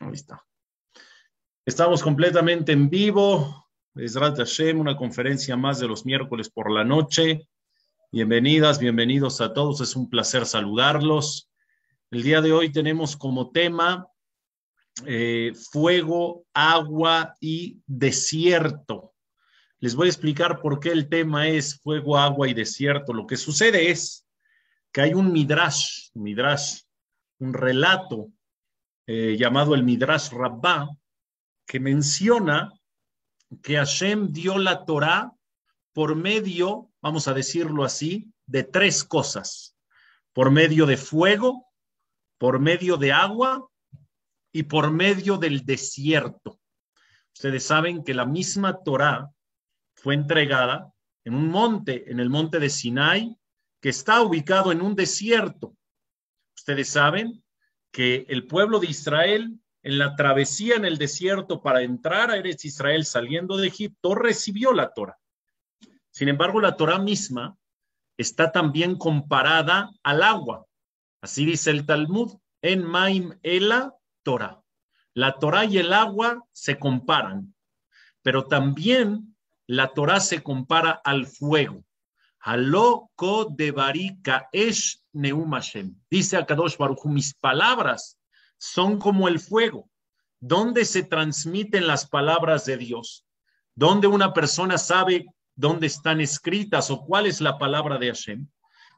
Ahí está. Estamos completamente en vivo. Es Hashem, una conferencia más de los miércoles por la noche. Bienvenidas, bienvenidos a todos. Es un placer saludarlos. El día de hoy tenemos como tema eh, fuego, agua y desierto. Les voy a explicar por qué el tema es fuego, agua y desierto. Lo que sucede es que hay un midrash, midrash, un relato eh, llamado el Midrash Rabbah, que menciona que Hashem dio la Torah por medio, vamos a decirlo así, de tres cosas. Por medio de fuego, por medio de agua y por medio del desierto. Ustedes saben que la misma Torah fue entregada en un monte, en el monte de Sinai, que está ubicado en un desierto. Ustedes saben que el pueblo de Israel en la travesía en el desierto para entrar a Eretz Israel saliendo de Egipto recibió la Torah. Sin embargo, la Torah misma está también comparada al agua. Así dice el Talmud, en Maim Ela Torah. La Torah y el agua se comparan, pero también la Torah se compara al fuego. Aló de barika esh neumashem. Dice Akadosh mis palabras son como el fuego. ¿Dónde se transmiten las palabras de Dios? ¿Dónde una persona sabe dónde están escritas o cuál es la palabra de Hashem?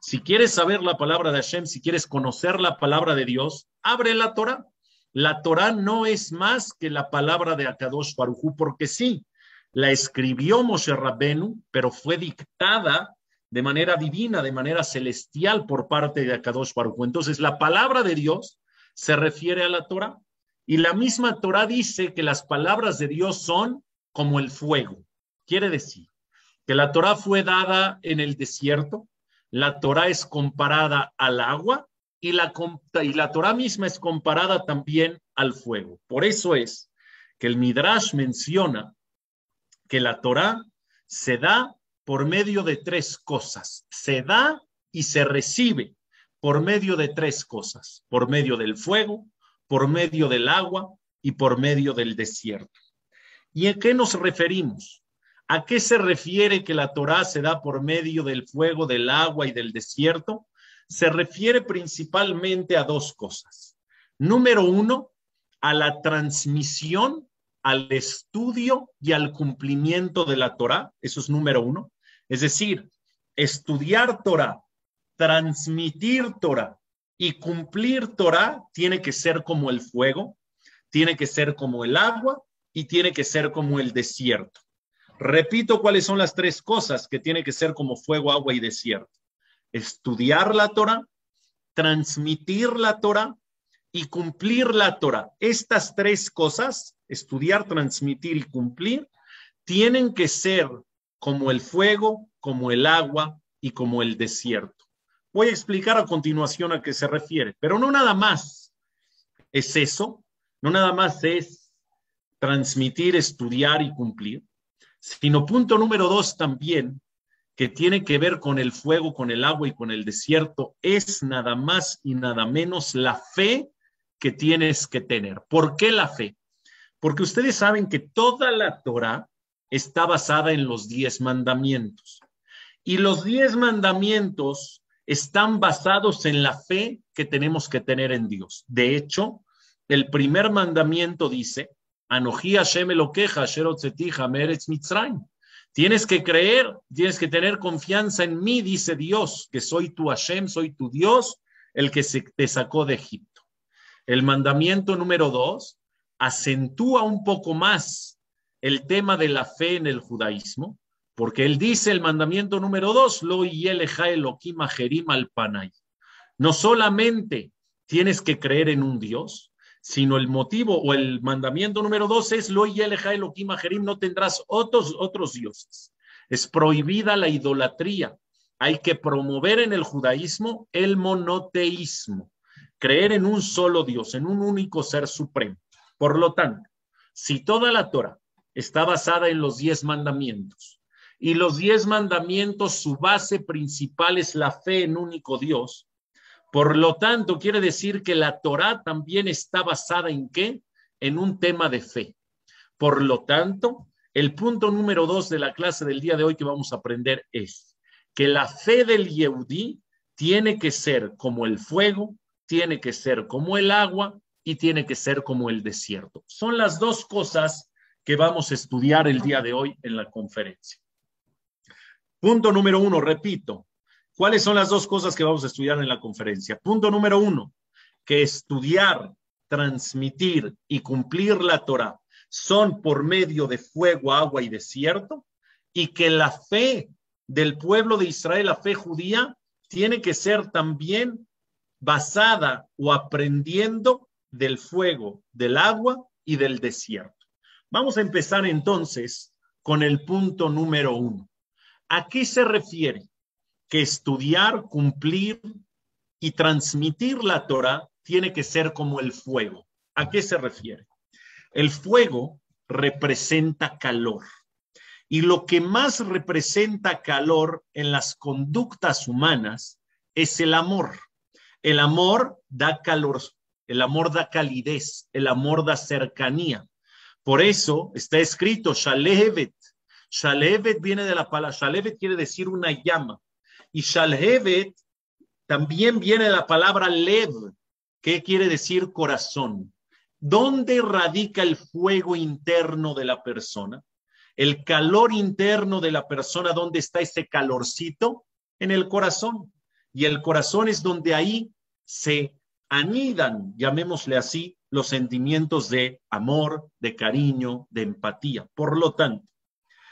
Si quieres saber la palabra de Hashem, si quieres conocer la palabra de Dios, abre la Torah. La Torah no es más que la palabra de Akadosh Baruj porque sí, la escribió Moshe Rabbenu, pero fue dictada de manera divina, de manera celestial por parte de Akadosh Baruch. Entonces, la palabra de Dios se refiere a la Torah y la misma Torah dice que las palabras de Dios son como el fuego. Quiere decir que la Torah fue dada en el desierto, la Torah es comparada al agua y la, y la Torah misma es comparada también al fuego. Por eso es que el Midrash menciona que la Torah se da por medio de tres cosas. Se da y se recibe por medio de tres cosas, por medio del fuego, por medio del agua y por medio del desierto. ¿Y a qué nos referimos? ¿A qué se refiere que la Torá se da por medio del fuego, del agua y del desierto? Se refiere principalmente a dos cosas. Número uno, a la transmisión, al estudio y al cumplimiento de la Torá. Eso es número uno. Es decir, estudiar Torah, transmitir Torah y cumplir Torah tiene que ser como el fuego, tiene que ser como el agua y tiene que ser como el desierto. Repito cuáles son las tres cosas que tiene que ser como fuego, agua y desierto. Estudiar la Torah, transmitir la Torah y cumplir la Torah. Estas tres cosas, estudiar, transmitir y cumplir, tienen que ser como el fuego, como el agua y como el desierto. Voy a explicar a continuación a qué se refiere, pero no nada más es eso, no nada más es transmitir, estudiar y cumplir, sino punto número dos también, que tiene que ver con el fuego, con el agua y con el desierto, es nada más y nada menos la fe que tienes que tener. ¿Por qué la fe? Porque ustedes saben que toda la Torah está basada en los diez mandamientos. Y los diez mandamientos están basados en la fe que tenemos que tener en Dios. De hecho, el primer mandamiento dice, Anoji Hashem lo queja, Mitzrayim. Tienes que creer, tienes que tener confianza en mí, dice Dios, que soy tu Hashem, soy tu Dios, el que se te sacó de Egipto. El mandamiento número dos acentúa un poco más el tema de la fe en el judaísmo, porque él dice el mandamiento número dos, lo al panay. No solamente tienes que creer en un Dios, sino el motivo o el mandamiento número dos es lo no tendrás otros, otros dioses. Es prohibida la idolatría. Hay que promover en el judaísmo el monoteísmo, creer en un solo Dios, en un único ser supremo. Por lo tanto, si toda la Torah está basada en los diez mandamientos. Y los diez mandamientos, su base principal es la fe en único Dios. Por lo tanto, quiere decir que la Torah también está basada en qué? en un tema de fe. Por lo tanto, el punto número dos de la clase del día de hoy que vamos a aprender es que la fe del Yehudí tiene que ser como el fuego, tiene que ser como el agua y tiene que ser como el desierto. Son las dos cosas que vamos a estudiar el día de hoy en la conferencia. Punto número uno, repito, ¿cuáles son las dos cosas que vamos a estudiar en la conferencia? Punto número uno, que estudiar, transmitir y cumplir la Torah son por medio de fuego, agua y desierto, y que la fe del pueblo de Israel, la fe judía, tiene que ser también basada o aprendiendo del fuego, del agua y del desierto. Vamos a empezar entonces con el punto número uno. ¿A qué se refiere? Que estudiar, cumplir y transmitir la Torah tiene que ser como el fuego. ¿A qué se refiere? El fuego representa calor. Y lo que más representa calor en las conductas humanas es el amor. El amor da calor, el amor da calidez, el amor da cercanía. Por eso está escrito Shalevet. Shalevet viene de la palabra, Shalevet quiere decir una llama. Y Shalevet también viene de la palabra lev, que quiere decir corazón. ¿Dónde radica el fuego interno de la persona? El calor interno de la persona, ¿dónde está ese calorcito? En el corazón. Y el corazón es donde ahí se anidan, llamémosle así, los sentimientos de amor, de cariño, de empatía. Por lo tanto,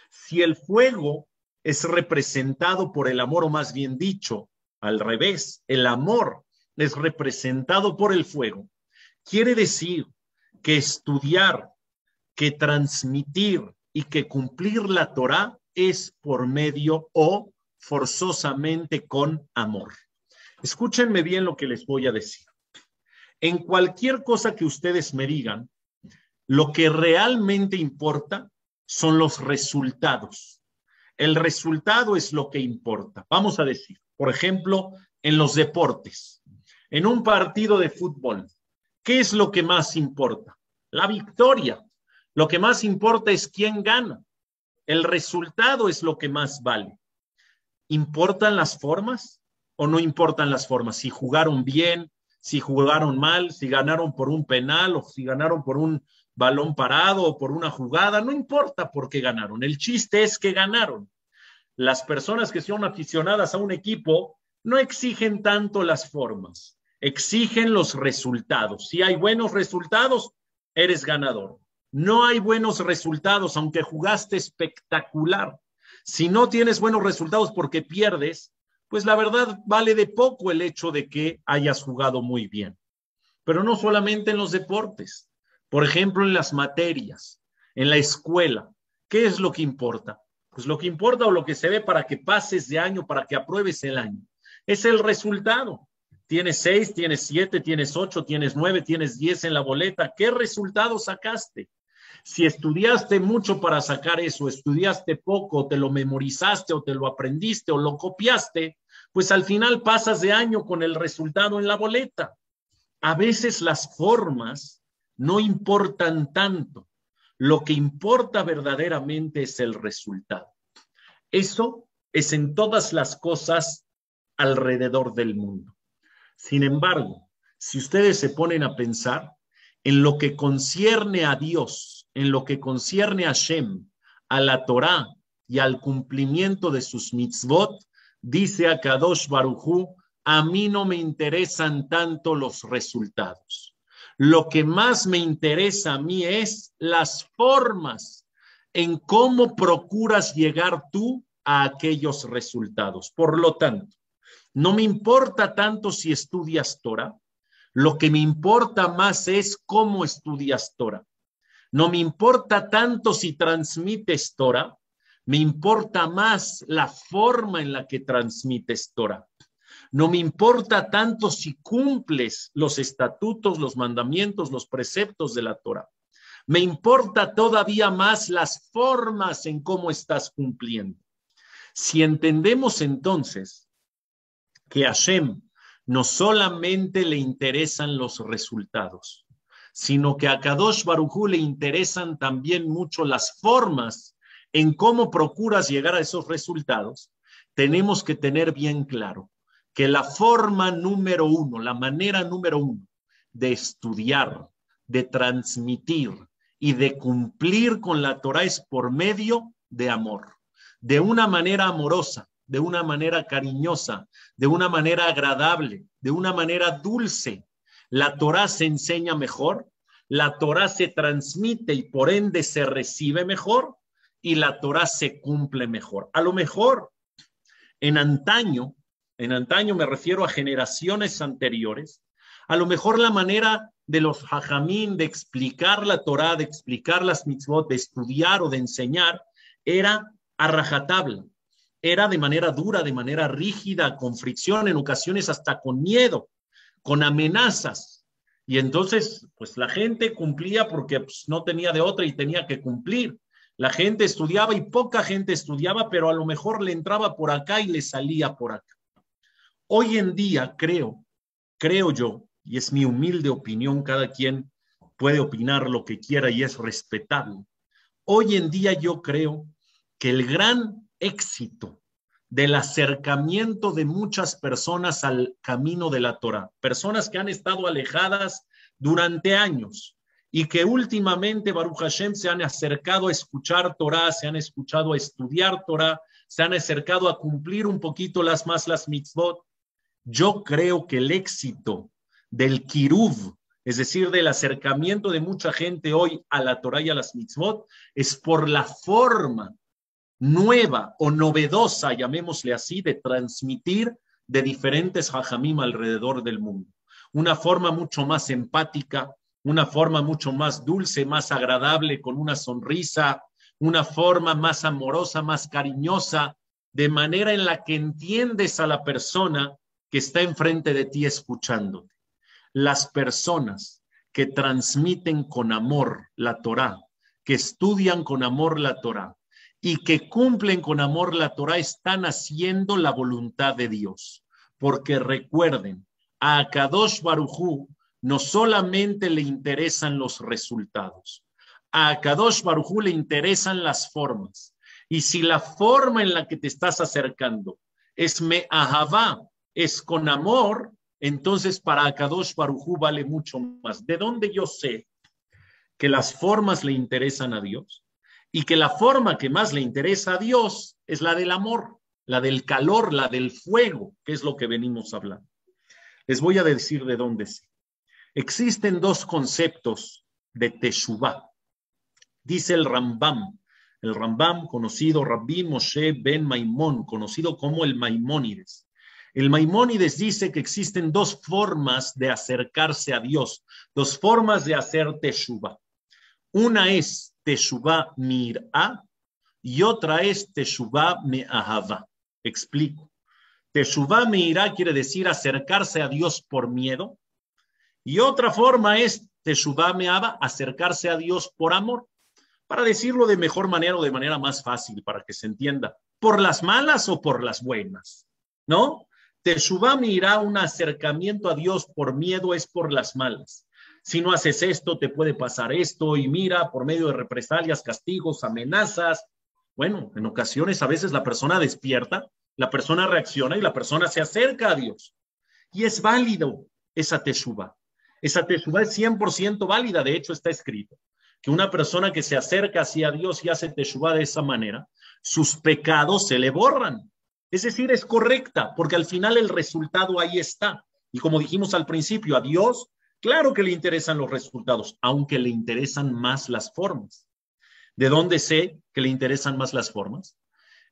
si el fuego es representado por el amor, o más bien dicho, al revés, el amor es representado por el fuego, quiere decir que estudiar, que transmitir y que cumplir la Torah es por medio o forzosamente con amor. Escúchenme bien lo que les voy a decir. En cualquier cosa que ustedes me digan, lo que realmente importa son los resultados. El resultado es lo que importa. Vamos a decir, por ejemplo, en los deportes, en un partido de fútbol, ¿qué es lo que más importa? La victoria. Lo que más importa es quién gana. El resultado es lo que más vale. ¿Importan las formas o no importan las formas? Si jugaron bien, si jugaron mal, si ganaron por un penal o si ganaron por un balón parado o por una jugada, no importa por qué ganaron. El chiste es que ganaron. Las personas que son aficionadas a un equipo no exigen tanto las formas, exigen los resultados. Si hay buenos resultados, eres ganador. No hay buenos resultados, aunque jugaste espectacular. Si no tienes buenos resultados porque pierdes, pues la verdad vale de poco el hecho de que hayas jugado muy bien. Pero no solamente en los deportes, por ejemplo, en las materias, en la escuela. ¿Qué es lo que importa? Pues lo que importa o lo que se ve para que pases de año, para que apruebes el año, es el resultado. Tienes seis, tienes siete, tienes ocho, tienes nueve, tienes diez en la boleta. ¿Qué resultado sacaste? Si estudiaste mucho para sacar eso, estudiaste poco, te lo memorizaste o te lo aprendiste o lo copiaste, pues al final pasas de año con el resultado en la boleta. A veces las formas no importan tanto. Lo que importa verdaderamente es el resultado. Eso es en todas las cosas alrededor del mundo. Sin embargo, si ustedes se ponen a pensar en lo que concierne a Dios, en lo que concierne a Shem, a la Torá y al cumplimiento de sus mitzvot, dice a Kadosh Barujú, a mí no me interesan tanto los resultados. Lo que más me interesa a mí es las formas en cómo procuras llegar tú a aquellos resultados. Por lo tanto, no me importa tanto si estudias Torah, lo que me importa más es cómo estudias Torah. No me importa tanto si transmites Torah, me importa más la forma en la que transmites Torah. No me importa tanto si cumples los estatutos, los mandamientos, los preceptos de la Torah. Me importa todavía más las formas en cómo estás cumpliendo. Si entendemos entonces que a Hashem no solamente le interesan los resultados, sino que a Kadosh Barujú le interesan también mucho las formas en cómo procuras llegar a esos resultados, tenemos que tener bien claro que la forma número uno, la manera número uno de estudiar, de transmitir y de cumplir con la Torah es por medio de amor, de una manera amorosa, de una manera cariñosa, de una manera agradable, de una manera dulce. La Torah se enseña mejor, la Torah se transmite y por ende se recibe mejor y la Torah se cumple mejor. A lo mejor en antaño, en antaño me refiero a generaciones anteriores, a lo mejor la manera de los hajamín de explicar la Torah, de explicar las mitzvot, de estudiar o de enseñar, era a rajatabla, era de manera dura, de manera rígida, con fricción, en ocasiones hasta con miedo, con amenazas. Y entonces, pues la gente cumplía porque pues, no tenía de otra y tenía que cumplir. La gente estudiaba y poca gente estudiaba, pero a lo mejor le entraba por acá y le salía por acá. Hoy en día creo, creo yo, y es mi humilde opinión, cada quien puede opinar lo que quiera y es respetable. Hoy en día yo creo que el gran éxito del acercamiento de muchas personas al camino de la Torah, personas que han estado alejadas durante años, y que últimamente Baruch Hashem se han acercado a escuchar Torah, se han escuchado a estudiar Torah, se han acercado a cumplir un poquito las más las mitzvot. Yo creo que el éxito del kiruv, es decir, del acercamiento de mucha gente hoy a la Torah y a las mitzvot, es por la forma nueva o novedosa, llamémosle así, de transmitir de diferentes hajamim alrededor del mundo. Una forma mucho más empática, una forma mucho más dulce, más agradable, con una sonrisa, una forma más amorosa, más cariñosa, de manera en la que entiendes a la persona que está enfrente de ti escuchándote. Las personas que transmiten con amor la Torah, que estudian con amor la Torah y que cumplen con amor la Torah están haciendo la voluntad de Dios. Porque recuerden, a Kadosh Barujú no solamente le interesan los resultados, a Kadosh Barujú le interesan las formas. Y si la forma en la que te estás acercando es me ahavá, es con amor, entonces para Kadosh Barujú vale mucho más. ¿De dónde yo sé que las formas le interesan a Dios? Y que la forma que más le interesa a Dios es la del amor, la del calor, la del fuego, que es lo que venimos hablando. Les voy a decir de dónde sé. Existen dos conceptos de Teshuvah. Dice el Rambam, el Rambam conocido Rabbi Moshe ben Maimón, conocido como el Maimónides. El Maimónides dice que existen dos formas de acercarse a Dios, dos formas de hacer Teshuvah. Una es Teshuvah mir'a y otra es Teshuvah me'ahava. Explico. Teshuvah mir'a quiere decir acercarse a Dios por miedo y otra forma es Teshuvah Meaba, acercarse a Dios por amor. Para decirlo de mejor manera o de manera más fácil, para que se entienda, por las malas o por las buenas, ¿no? Teshuvah irá un acercamiento a Dios por miedo es por las malas. Si no haces esto, te puede pasar esto y mira, por medio de represalias, castigos, amenazas. Bueno, en ocasiones a veces la persona despierta, la persona reacciona y la persona se acerca a Dios. Y es válido esa teshuva. Esa teshuva es 100% válida, de hecho está escrito que una persona que se acerca hacia Dios y hace teshuva de esa manera, sus pecados se le borran. Es decir, es correcta, porque al final el resultado ahí está. Y como dijimos al principio, a Dios, claro que le interesan los resultados, aunque le interesan más las formas. ¿De dónde sé que le interesan más las formas?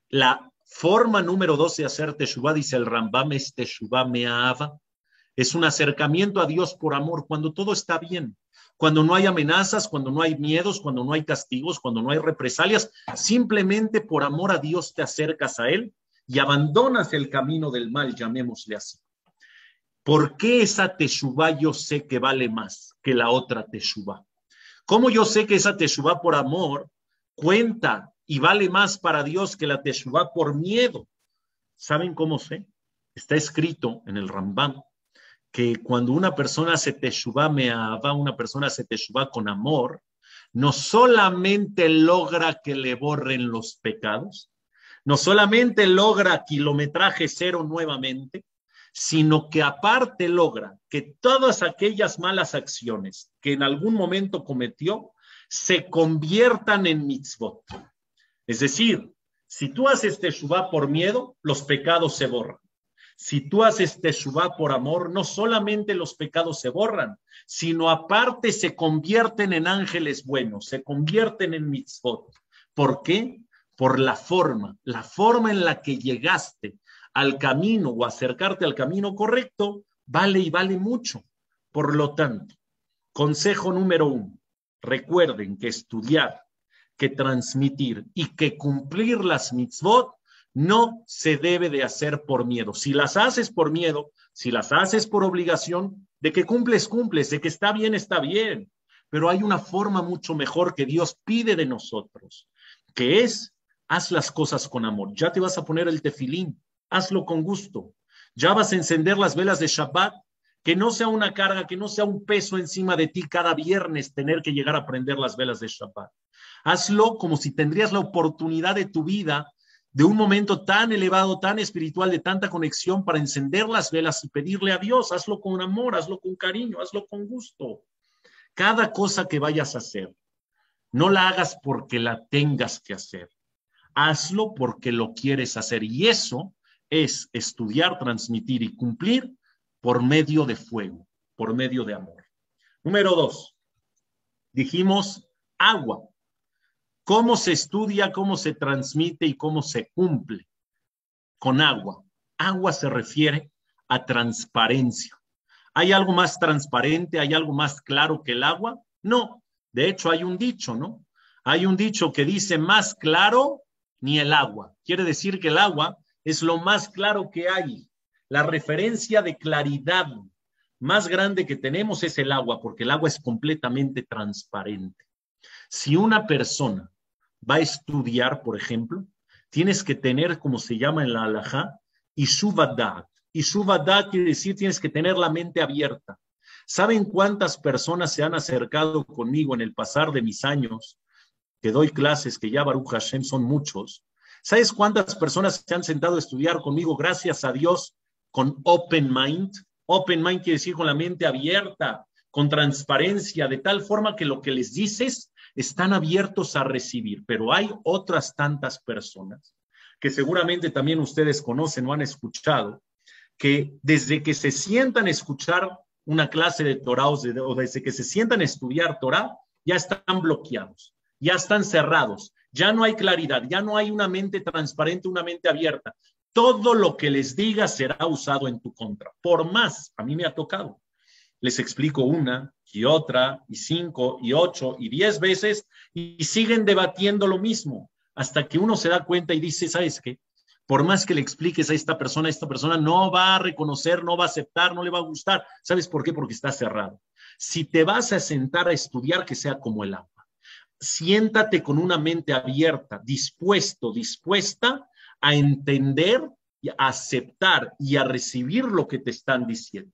La forma número dos de hacer teshuva, dice el Rambam, es teshuva me'ava, es un acercamiento a Dios por amor cuando todo está bien, cuando no hay amenazas, cuando no hay miedos, cuando no hay castigos, cuando no hay represalias. Simplemente por amor a Dios te acercas a Él y abandonas el camino del mal, llamémosle así. ¿Por qué esa teshuva yo sé que vale más que la otra teshuva? ¿Cómo yo sé que esa teshuva por amor cuenta y vale más para Dios que la teshuva por miedo? ¿Saben cómo sé? Está escrito en el Rambam que cuando una persona se teshuva me una persona se teshuva con amor, no solamente logra que le borren los pecados, no solamente logra kilometraje cero nuevamente, sino que aparte logra que todas aquellas malas acciones que en algún momento cometió se conviertan en mitzvot. Es decir, si tú haces teshuvah por miedo, los pecados se borran. Si tú haces teshuvah por amor, no solamente los pecados se borran, sino aparte se convierten en ángeles buenos, se convierten en mitzvot. ¿Por qué? Por la forma, la forma en la que llegaste al camino o acercarte al camino correcto, vale y vale mucho. Por lo tanto, consejo número uno, recuerden que estudiar, que transmitir y que cumplir las mitzvot no se debe de hacer por miedo. Si las haces por miedo, si las haces por obligación, de que cumples, cumples, de que está bien, está bien. Pero hay una forma mucho mejor que Dios pide de nosotros, que es, haz las cosas con amor. Ya te vas a poner el tefilín, hazlo con gusto. Ya vas a encender las velas de Shabbat, que no sea una carga, que no sea un peso encima de ti cada viernes tener que llegar a prender las velas de Shabbat. Hazlo como si tendrías la oportunidad de tu vida, de un momento tan elevado, tan espiritual, de tanta conexión para encender las velas y pedirle a Dios. Hazlo con amor, hazlo con cariño, hazlo con gusto. Cada cosa que vayas a hacer, no la hagas porque la tengas que hacer. Hazlo porque lo quieres hacer. Y eso es estudiar, transmitir y cumplir por medio de fuego, por medio de amor. Número dos, dijimos agua. ¿Cómo se estudia, cómo se transmite y cómo se cumple? Con agua. Agua se refiere a transparencia. ¿Hay algo más transparente, hay algo más claro que el agua? No. De hecho, hay un dicho, ¿no? Hay un dicho que dice más claro ni el agua. Quiere decir que el agua es lo más claro que hay. La referencia de claridad más grande que tenemos es el agua, porque el agua es completamente transparente. Si una persona va a estudiar, por ejemplo, tienes que tener, como se llama en la halajá, y Ishuvadat quiere decir tienes que tener la mente abierta. ¿Saben cuántas personas se han acercado conmigo en el pasar de mis años? Que doy clases, que ya Baruch Hashem son muchos, ¿Sabes cuántas personas se han sentado a estudiar conmigo, gracias a Dios, con open mind? Open mind quiere decir con la mente abierta, con transparencia, de tal forma que lo que les dices están abiertos a recibir. Pero hay otras tantas personas que seguramente también ustedes conocen o han escuchado, que desde que se sientan a escuchar una clase de Torah o desde que se sientan a estudiar Torah, ya están bloqueados, ya están cerrados, ya no hay claridad, ya no hay una mente transparente, una mente abierta. Todo lo que les diga será usado en tu contra. Por más, a mí me ha tocado. Les explico una y otra y cinco y ocho y diez veces y siguen debatiendo lo mismo hasta que uno se da cuenta y dice, ¿sabes qué? Por más que le expliques a esta persona, esta persona no va a reconocer, no va a aceptar, no le va a gustar. ¿Sabes por qué? Porque está cerrado. Si te vas a sentar a estudiar, que sea como el agua siéntate con una mente abierta, dispuesto, dispuesta a entender, a aceptar y a recibir lo que te están diciendo.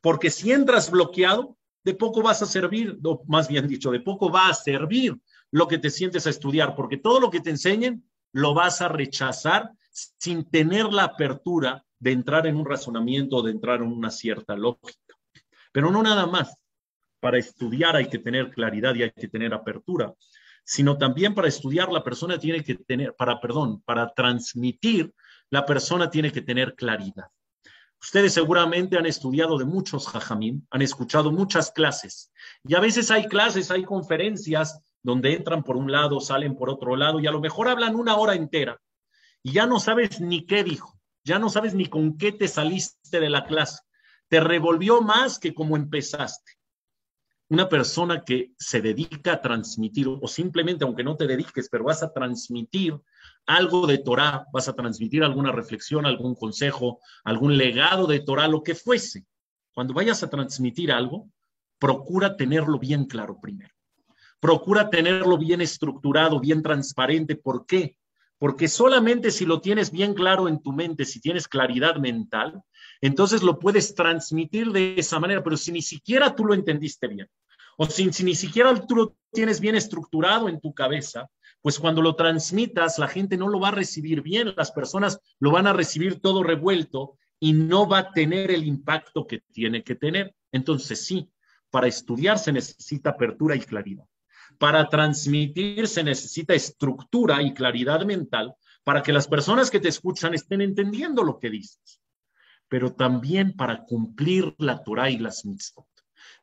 Porque si entras bloqueado, de poco vas a servir, o más bien dicho, de poco va a servir lo que te sientes a estudiar, porque todo lo que te enseñen lo vas a rechazar sin tener la apertura de entrar en un razonamiento, de entrar en una cierta lógica. Pero no nada más. Para estudiar hay que tener claridad y hay que tener apertura, sino también para estudiar la persona tiene que tener, para, perdón, para transmitir, la persona tiene que tener claridad. Ustedes seguramente han estudiado de muchos jajamín, han escuchado muchas clases y a veces hay clases, hay conferencias donde entran por un lado, salen por otro lado y a lo mejor hablan una hora entera y ya no sabes ni qué dijo, ya no sabes ni con qué te saliste de la clase. Te revolvió más que como empezaste una persona que se dedica a transmitir, o simplemente, aunque no te dediques, pero vas a transmitir algo de Torah, vas a transmitir alguna reflexión, algún consejo, algún legado de Torah, lo que fuese. Cuando vayas a transmitir algo, procura tenerlo bien claro primero. Procura tenerlo bien estructurado, bien transparente. ¿Por qué? Porque solamente si lo tienes bien claro en tu mente, si tienes claridad mental, entonces lo puedes transmitir de esa manera, pero si ni siquiera tú lo entendiste bien, o si, ni siquiera tú lo tienes bien estructurado en tu cabeza, pues cuando lo transmitas, la gente no lo va a recibir bien, las personas lo van a recibir todo revuelto y no va a tener el impacto que tiene que tener. Entonces sí, para estudiar se necesita apertura y claridad. Para transmitir se necesita estructura y claridad mental para que las personas que te escuchan estén entendiendo lo que dices. Pero también para cumplir la Torah y las mitzvot.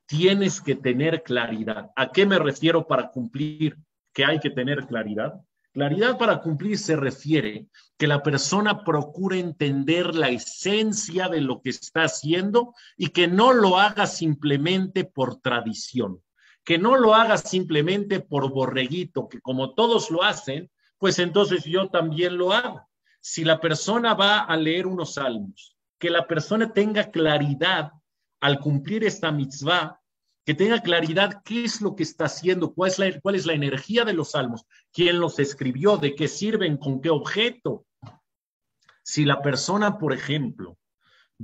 Tienes que tener claridad. ¿A qué me refiero para cumplir? Que hay que tener claridad. Claridad para cumplir se refiere que la persona procure entender la esencia de lo que está haciendo y que no lo haga simplemente por tradición, que no lo haga simplemente por borreguito, que como todos lo hacen, pues entonces yo también lo hago. Si la persona va a leer unos salmos, que la persona tenga claridad al cumplir esta mitzvah, que tenga claridad qué es lo que está haciendo, cuál es, la, cuál es la energía de los salmos, quién los escribió, de qué sirven, con qué objeto. Si la persona, por ejemplo,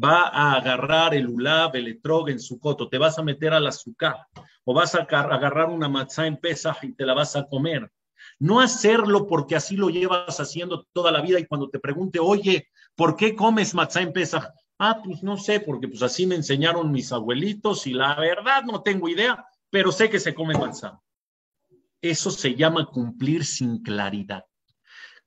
va a agarrar el ulab, el etrog en su coto, te vas a meter al azúcar, o vas a agarrar una matzá en pesaj y te la vas a comer. No hacerlo porque así lo llevas haciendo toda la vida y cuando te pregunte, oye, ¿por qué comes matzá en pesaj? Ah, pues no sé, porque pues así me enseñaron mis abuelitos y la verdad no tengo idea, pero sé que se come manzana. Eso se llama cumplir sin claridad.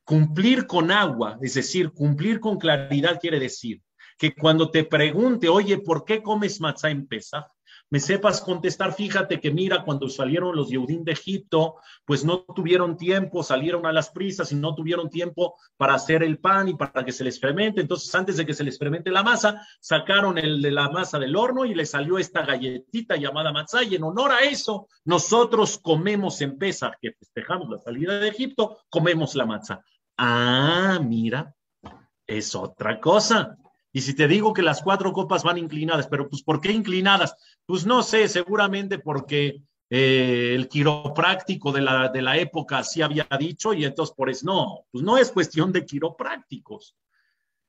Cumplir con agua, es decir, cumplir con claridad quiere decir que cuando te pregunte, oye, ¿por qué comes matzá en Pesach? Me sepas contestar. Fíjate que mira, cuando salieron los Yehudim de Egipto, pues no tuvieron tiempo, salieron a las prisas y no tuvieron tiempo para hacer el pan y para que se les fermente. Entonces, antes de que se les fermente la masa, sacaron el de la masa del horno y le salió esta galletita llamada matzá. Y en honor a eso, nosotros comemos en Pesach, que festejamos la salida de Egipto, comemos la matzá. Ah, mira, es otra cosa. Y si te digo que las cuatro copas van inclinadas, pero pues ¿por qué inclinadas? Pues no sé, seguramente porque eh, el quiropráctico de la, de la época sí había dicho y entonces por eso no, pues no es cuestión de quiroprácticos.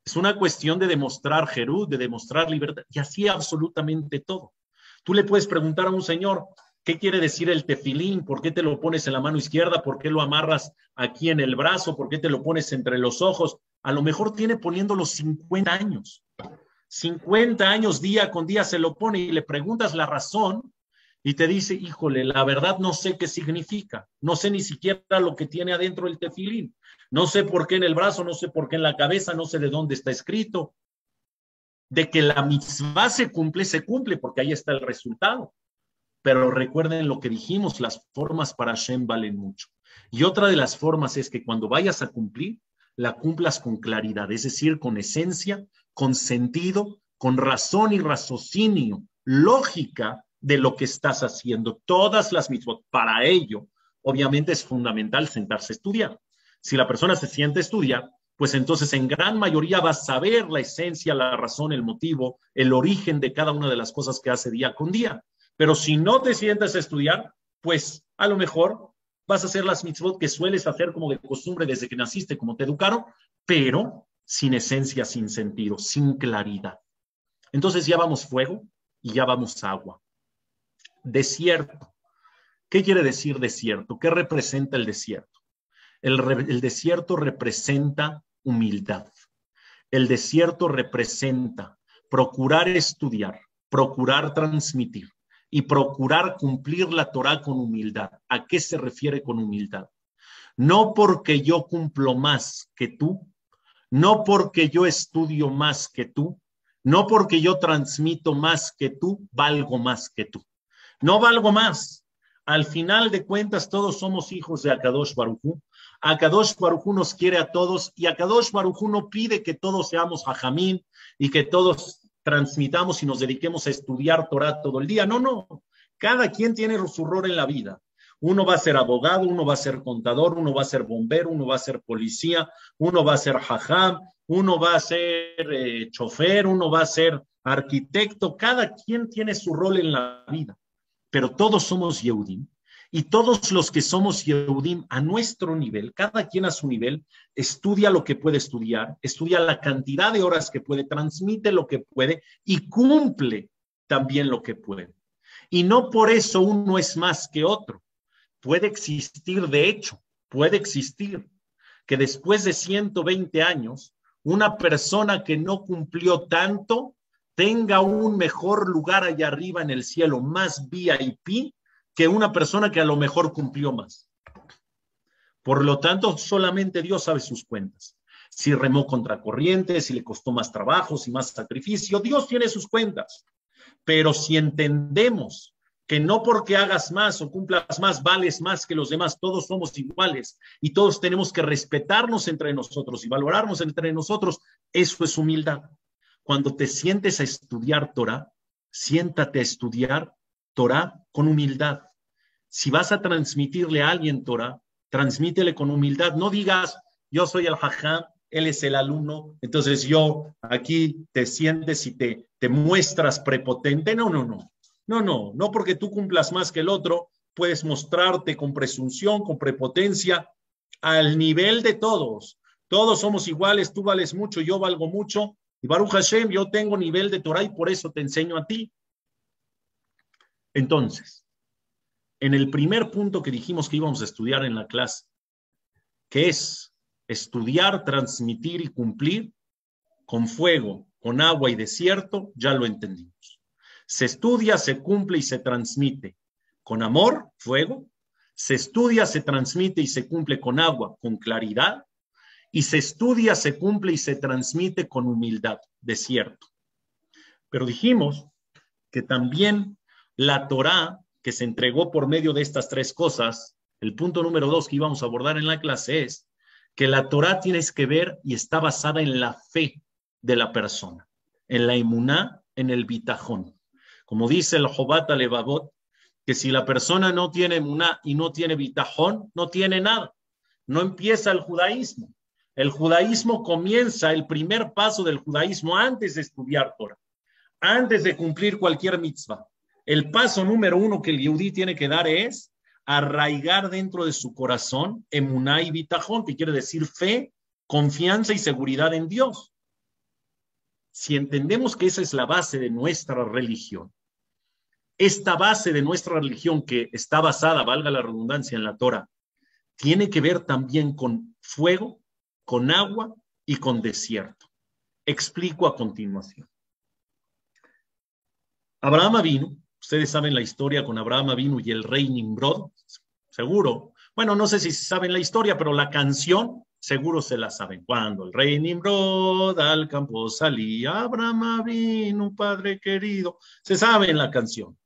Es una cuestión de demostrar Jerú, de demostrar libertad y así absolutamente todo. Tú le puedes preguntar a un señor, ¿Qué quiere decir el tefilín? ¿Por qué te lo pones en la mano izquierda? ¿Por qué lo amarras aquí en el brazo? ¿Por qué te lo pones entre los ojos? A lo mejor tiene poniendo los 50 años. 50 años día con día se lo pone y le preguntas la razón y te dice, híjole, la verdad no sé qué significa, no sé ni siquiera lo que tiene adentro el tefilín, no sé por qué en el brazo, no sé por qué en la cabeza, no sé de dónde está escrito. De que la mitzvah se cumple, se cumple, porque ahí está el resultado. Pero recuerden lo que dijimos, las formas para Hashem valen mucho. Y otra de las formas es que cuando vayas a cumplir, la cumplas con claridad, es decir, con esencia, con sentido, con razón y raciocinio, lógica de lo que estás haciendo. Todas las mismas. Para ello, obviamente es fundamental sentarse a estudiar. Si la persona se siente a estudiar, pues entonces en gran mayoría va a saber la esencia, la razón, el motivo, el origen de cada una de las cosas que hace día con día. Pero si no te sientes a estudiar, pues a lo mejor vas a hacer las mitzvot que sueles hacer como de costumbre desde que naciste, como te educaron, pero sin esencia, sin sentido, sin claridad. Entonces ya vamos fuego y ya vamos agua. Desierto. ¿Qué quiere decir desierto? ¿Qué representa el desierto? El, el desierto representa humildad. El desierto representa procurar estudiar, procurar transmitir, y procurar cumplir la Torah con humildad. ¿A qué se refiere con humildad? No porque yo cumplo más que tú, no porque yo estudio más que tú, no porque yo transmito más que tú, valgo más que tú. No valgo más. Al final de cuentas, todos somos hijos de Akadosh Barujú. Akadosh Barujú nos quiere a todos y Akadosh Barujú no pide que todos seamos hajamín y que todos transmitamos y nos dediquemos a estudiar Torah todo el día. No, no. Cada quien tiene su rol en la vida. Uno va a ser abogado, uno va a ser contador, uno va a ser bombero, uno va a ser policía, uno va a ser jajam, uno va a ser eh, chofer, uno va a ser arquitecto. Cada quien tiene su rol en la vida, pero todos somos Yehudim. Y todos los que somos Yehudim a nuestro nivel, cada quien a su nivel, estudia lo que puede estudiar, estudia la cantidad de horas que puede, transmite lo que puede y cumple también lo que puede. Y no por eso uno es más que otro. Puede existir, de hecho, puede existir que después de 120 años, una persona que no cumplió tanto tenga un mejor lugar allá arriba en el cielo, más VIP, que una persona que a lo mejor cumplió más. Por lo tanto, solamente Dios sabe sus cuentas. Si remó contra corriente, si le costó más trabajo, si más sacrificio, Dios tiene sus cuentas. Pero si entendemos que no porque hagas más o cumplas más, vales más que los demás, todos somos iguales y todos tenemos que respetarnos entre nosotros y valorarnos entre nosotros, eso es humildad. Cuando te sientes a estudiar Torah, siéntate a estudiar Torah con humildad. Si vas a transmitirle a alguien Torah, transmítele con humildad. No digas, yo soy el jajam, él es el alumno, entonces yo aquí te sientes y te, te muestras prepotente. No, no, no. No, no, no porque tú cumplas más que el otro, puedes mostrarte con presunción, con prepotencia, al nivel de todos. Todos somos iguales, tú vales mucho, yo valgo mucho. Y Baruch Hashem, yo tengo nivel de Torah y por eso te enseño a ti. Entonces, en el primer punto que dijimos que íbamos a estudiar en la clase, que es estudiar, transmitir y cumplir con fuego, con agua y desierto, ya lo entendimos. Se estudia, se cumple y se transmite con amor, fuego. Se estudia, se transmite y se cumple con agua, con claridad. Y se estudia, se cumple y se transmite con humildad, desierto. Pero dijimos que también la Torá que se entregó por medio de estas tres cosas, el punto número dos que íbamos a abordar en la clase es que la Torá tienes que ver y está basada en la fe de la persona, en la imuná, en el bitajón. Como dice el Jobat Levavot, que si la persona no tiene muná y no tiene bitajón, no tiene nada. No empieza el judaísmo. El judaísmo comienza, el primer paso del judaísmo antes de estudiar Torah, antes de cumplir cualquier mitzvah. El paso número uno que el yudí tiene que dar es arraigar dentro de su corazón emuná y bitajón, que quiere decir fe, confianza y seguridad en Dios. Si entendemos que esa es la base de nuestra religión, esta base de nuestra religión que está basada, valga la redundancia, en la Torah, tiene que ver también con fuego, con agua y con desierto. Explico a continuación. Abraham vino, ustedes saben la historia con Abraham vino y el rey Nimrod, seguro. Bueno, no sé si saben la historia, pero la canción seguro se la saben. Cuando el rey Nimrod al campo salía, Abraham vino, padre querido, se sabe en la canción.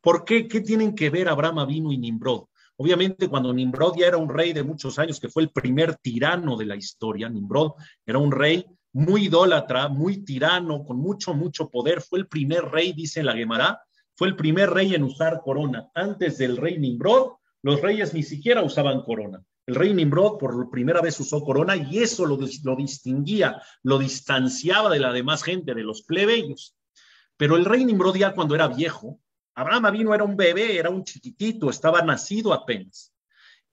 ¿Por qué? ¿Qué tienen que ver Abraham Avinu y Nimrod? Obviamente, cuando Nimrod ya era un rey de muchos años, que fue el primer tirano de la historia, Nimrod era un rey muy idólatra, muy tirano, con mucho, mucho poder. Fue el primer rey, dice la Gemara, fue el primer rey en usar corona. Antes del rey Nimrod, los reyes ni siquiera usaban corona. El rey Nimrod por primera vez usó corona y eso lo, lo distinguía, lo distanciaba de la demás gente, de los plebeyos. Pero el rey Nimrod ya cuando era viejo, Abraham vino era un bebé, era un chiquitito, estaba nacido apenas.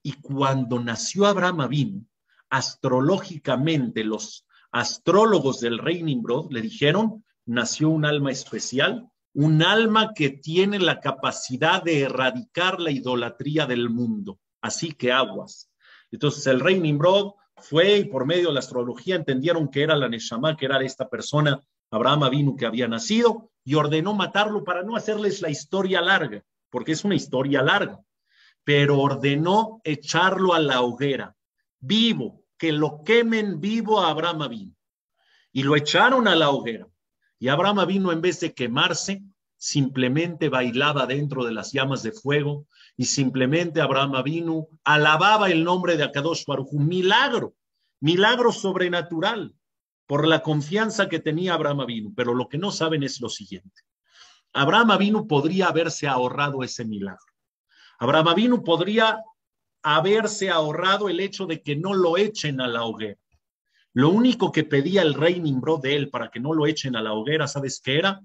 Y cuando nació Abraham vino, astrológicamente los astrólogos del rey Nimrod le dijeron, nació un alma especial, un alma que tiene la capacidad de erradicar la idolatría del mundo. Así que aguas. Entonces el rey Nimrod fue y por medio de la astrología entendieron que era la Neshama, que era esta persona, Abraham vino que había nacido, y ordenó matarlo para no hacerles la historia larga, porque es una historia larga, pero ordenó echarlo a la hoguera, vivo, que lo quemen vivo a Abraham vino. Y lo echaron a la hoguera. Y Abraham vino en vez de quemarse, simplemente bailaba dentro de las llamas de fuego y simplemente Abraham vino, alababa el nombre de Akadosh Baruj, milagro, milagro sobrenatural por la confianza que tenía Abraham Avinu, pero lo que no saben es lo siguiente. Abraham Avinu podría haberse ahorrado ese milagro. Abraham Avinu podría haberse ahorrado el hecho de que no lo echen a la hoguera. Lo único que pedía el rey Nimrod de él para que no lo echen a la hoguera, ¿sabes qué era?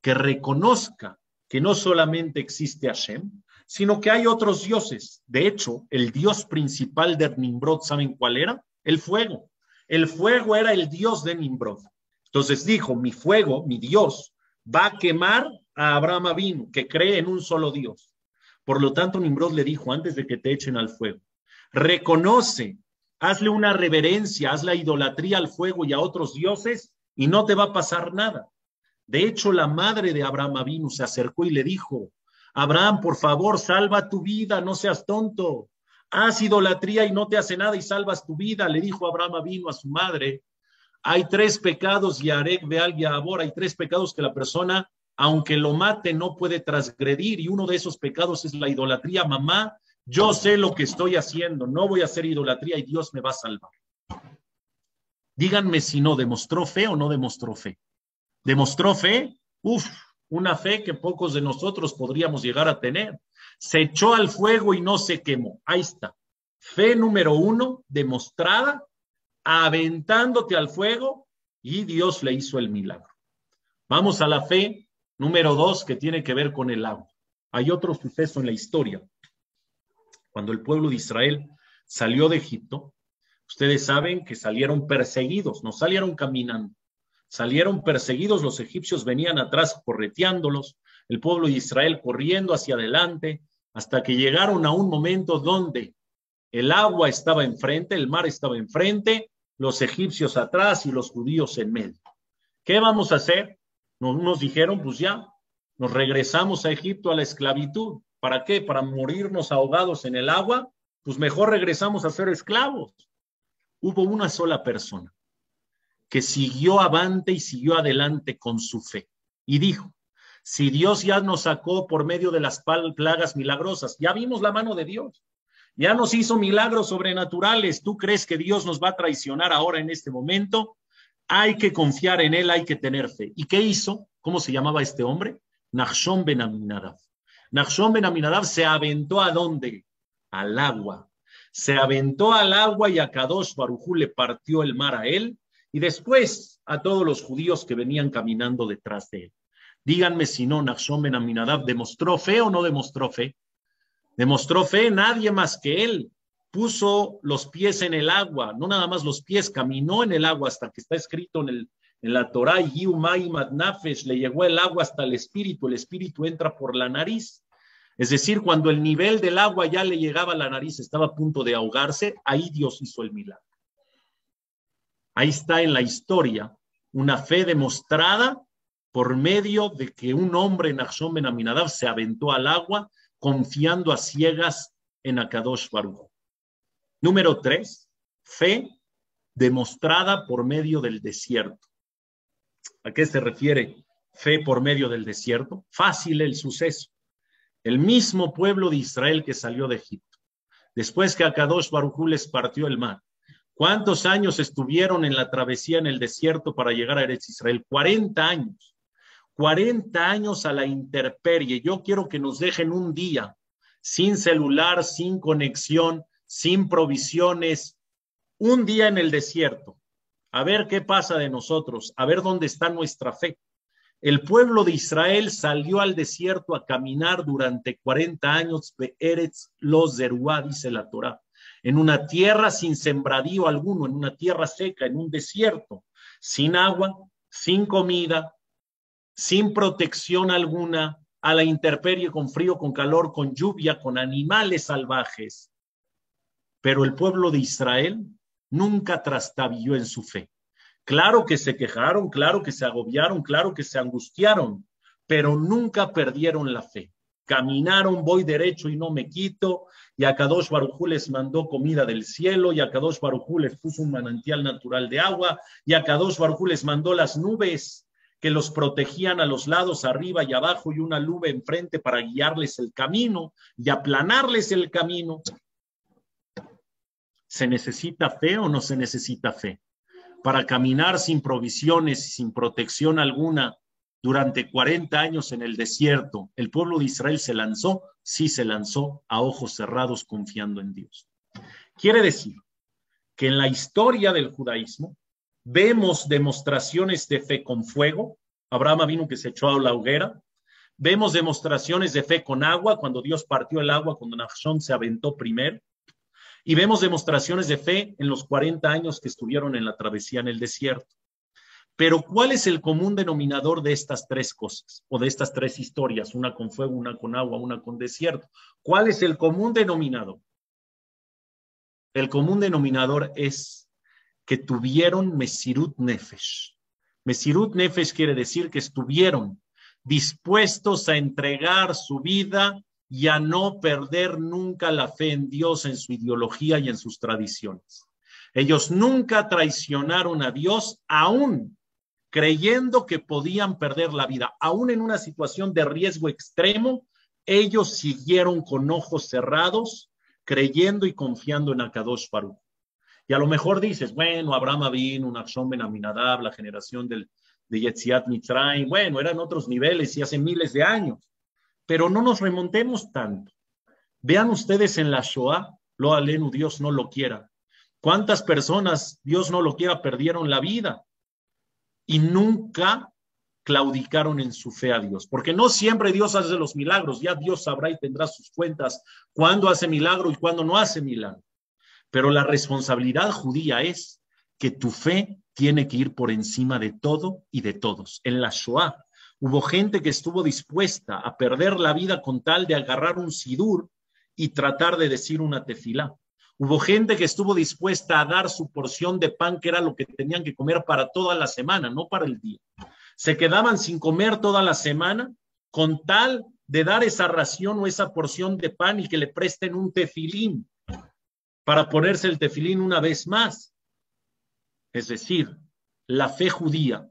Que reconozca que no solamente existe Hashem, sino que hay otros dioses. De hecho, el dios principal de Nimrod, ¿saben cuál era? El fuego. El fuego era el dios de Nimrod. Entonces dijo, mi fuego, mi dios, va a quemar a Abraham Avinu, que cree en un solo dios. Por lo tanto, Nimrod le dijo, antes de que te echen al fuego, reconoce, hazle una reverencia, haz la idolatría al fuego y a otros dioses y no te va a pasar nada. De hecho, la madre de Abraham Avinu se acercó y le dijo, Abraham, por favor, salva tu vida, no seas tonto. Haz idolatría y no te hace nada y salvas tu vida, le dijo Abraham vino a su madre. Hay tres pecados, Yarek, Beal y Abor, hay tres pecados que la persona, aunque lo mate, no puede transgredir y uno de esos pecados es la idolatría. Mamá, yo sé lo que estoy haciendo, no voy a hacer idolatría y Dios me va a salvar. Díganme si no, ¿demostró fe o no demostró fe? ¿Demostró fe? Uf, una fe que pocos de nosotros podríamos llegar a tener. Se echó al fuego y no se quemó. Ahí está. Fe número uno, demostrada, aventándote al fuego y Dios le hizo el milagro. Vamos a la fe número dos que tiene que ver con el agua. Hay otro suceso en la historia. Cuando el pueblo de Israel salió de Egipto, ustedes saben que salieron perseguidos, no salieron caminando salieron perseguidos, los egipcios venían atrás correteándolos, el pueblo de Israel corriendo hacia adelante, hasta que llegaron a un momento donde el agua estaba enfrente, el mar estaba enfrente, los egipcios atrás y los judíos en medio. ¿Qué vamos a hacer? Nos, dijeron, pues ya, nos regresamos a Egipto a la esclavitud. ¿Para qué? Para morirnos ahogados en el agua. Pues mejor regresamos a ser esclavos. Hubo una sola persona que siguió avante y siguió adelante con su fe. Y dijo, si Dios ya nos sacó por medio de las plagas milagrosas, ya vimos la mano de Dios, ya nos hizo milagros sobrenaturales, ¿tú crees que Dios nos va a traicionar ahora en este momento? Hay que confiar en Él, hay que tener fe. ¿Y qué hizo? ¿Cómo se llamaba este hombre? Nachshon ben Aminadab. Nachshon ben Aminadab se aventó a dónde? Al agua. Se aventó al agua y a Kadosh Barujú le partió el mar a él y después a todos los judíos que venían caminando detrás de él. Díganme si no, Nachshon Ben Aminadab demostró fe o no demostró fe. Demostró fe nadie más que él. Puso los pies en el agua, no nada más los pies, caminó en el agua hasta que está escrito en, el, en la Torah, Yumay Madnafesh, le llegó el agua hasta el espíritu, el espíritu entra por la nariz. Es decir, cuando el nivel del agua ya le llegaba a la nariz, estaba a punto de ahogarse, ahí Dios hizo el milagro. Ahí está en la historia una fe demostrada por medio de que un hombre, Nachshon Ben Aminadab, se aventó al agua confiando a ciegas en Akadosh Baruch. Número tres, fe demostrada por medio del desierto. ¿A qué se refiere fe por medio del desierto? Fácil el suceso. El mismo pueblo de Israel que salió de Egipto, después que Akadosh Baruj les partió el mar, ¿Cuántos años estuvieron en la travesía en el desierto para llegar a Eretz Israel? 40 años. 40 años a la interperie. Yo quiero que nos dejen un día sin celular, sin conexión, sin provisiones, un día en el desierto. A ver qué pasa de nosotros, a ver dónde está nuestra fe. El pueblo de Israel salió al desierto a caminar durante 40 años de Eretz los Zeruá, dice la Torah en una tierra sin sembradío alguno, en una tierra seca, en un desierto, sin agua, sin comida, sin protección alguna, a la intemperie, con frío, con calor, con lluvia, con animales salvajes. Pero el pueblo de Israel nunca trastabilló en su fe. Claro que se quejaron, claro que se agobiaron, claro que se angustiaron, pero nunca perdieron la fe. Caminaron, voy derecho y no me quito, y a Kadosh Barujú les mandó comida del cielo, y a Kadosh Barujú les puso un manantial natural de agua, y a Kadosh Barujú les mandó las nubes que los protegían a los lados, arriba y abajo, y una nube enfrente para guiarles el camino y aplanarles el camino. ¿Se necesita fe o no se necesita fe? Para caminar sin provisiones y sin protección alguna durante 40 años en el desierto, ¿el pueblo de Israel se lanzó? Sí se lanzó a ojos cerrados confiando en Dios. Quiere decir que en la historia del judaísmo vemos demostraciones de fe con fuego. Abraham vino que se echó a la hoguera. Vemos demostraciones de fe con agua, cuando Dios partió el agua, cuando Nachshon se aventó primero. Y vemos demostraciones de fe en los 40 años que estuvieron en la travesía en el desierto. Pero ¿cuál es el común denominador de estas tres cosas o de estas tres historias? Una con fuego, una con agua, una con desierto. ¿Cuál es el común denominador? El común denominador es que tuvieron Mesirut Nefesh. Mesirut Nefesh quiere decir que estuvieron dispuestos a entregar su vida y a no perder nunca la fe en Dios, en su ideología y en sus tradiciones. Ellos nunca traicionaron a Dios, aún creyendo que podían perder la vida, aún en una situación de riesgo extremo, ellos siguieron con ojos cerrados, creyendo y confiando en Akadosh Baruch. Y a lo mejor dices, bueno, Abraham vino, un Ben Aminadab, la generación del, de Yetziat Mitzrayim, bueno, eran otros niveles y hace miles de años pero no nos remontemos tanto. Vean ustedes en la Shoah, lo alenu, Dios no lo quiera. ¿Cuántas personas, Dios no lo quiera, perdieron la vida? Y nunca claudicaron en su fe a Dios, porque no siempre Dios hace los milagros, ya Dios sabrá y tendrá sus cuentas cuándo hace milagro y cuándo no hace milagro. Pero la responsabilidad judía es que tu fe tiene que ir por encima de todo y de todos. En la Shoah, Hubo gente que estuvo dispuesta a perder la vida con tal de agarrar un sidur y tratar de decir una tefilá. Hubo gente que estuvo dispuesta a dar su porción de pan, que era lo que tenían que comer para toda la semana, no para el día. Se quedaban sin comer toda la semana con tal de dar esa ración o esa porción de pan y que le presten un tefilín para ponerse el tefilín una vez más. Es decir, la fe judía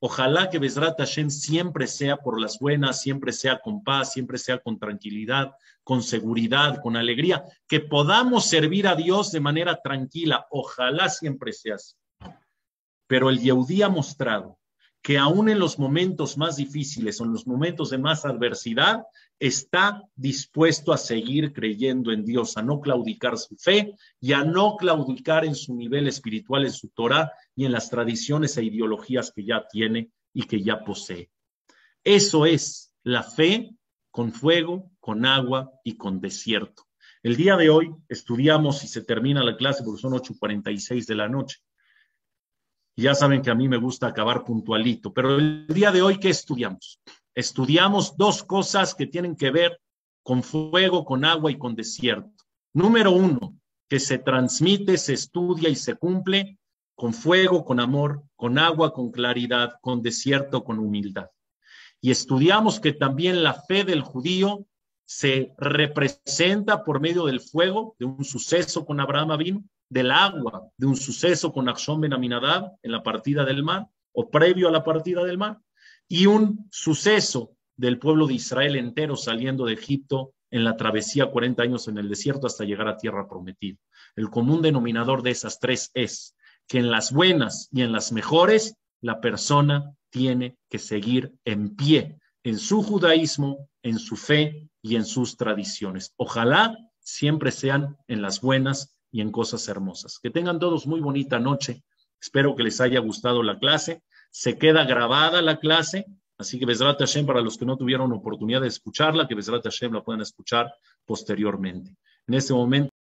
Ojalá que Besrat Hashem siempre sea por las buenas, siempre sea con paz, siempre sea con tranquilidad, con seguridad, con alegría, que podamos servir a Dios de manera tranquila. Ojalá siempre sea así. Pero el Yehudí ha mostrado que aún en los momentos más difíciles o en los momentos de más adversidad, está dispuesto a seguir creyendo en Dios, a no claudicar su fe y a no claudicar en su nivel espiritual, en su Torah y en las tradiciones e ideologías que ya tiene y que ya posee. Eso es la fe con fuego, con agua y con desierto. El día de hoy estudiamos y se termina la clase porque son 8.46 de la noche. Ya saben que a mí me gusta acabar puntualito, pero el día de hoy, ¿qué estudiamos? Estudiamos dos cosas que tienen que ver con fuego, con agua y con desierto. Número uno, que se transmite, se estudia y se cumple con fuego, con amor, con agua, con claridad, con desierto, con humildad. Y estudiamos que también la fe del judío se representa por medio del fuego, de un suceso con Abraham Abin, del agua, de un suceso con Axón Ben Aminadab en la partida del mar o previo a la partida del mar, y un suceso del pueblo de Israel entero saliendo de Egipto en la travesía 40 años en el desierto hasta llegar a tierra prometida. El común denominador de esas tres es que en las buenas y en las mejores la persona tiene que seguir en pie en su judaísmo, en su fe y en sus tradiciones. Ojalá siempre sean en las buenas y en cosas hermosas. Que tengan todos muy bonita noche. Espero que les haya gustado la clase. Se queda grabada la clase, así que Besrat Hashem, para los que no tuvieron oportunidad de escucharla, que Besrat Hashem la puedan escuchar posteriormente. En este momento,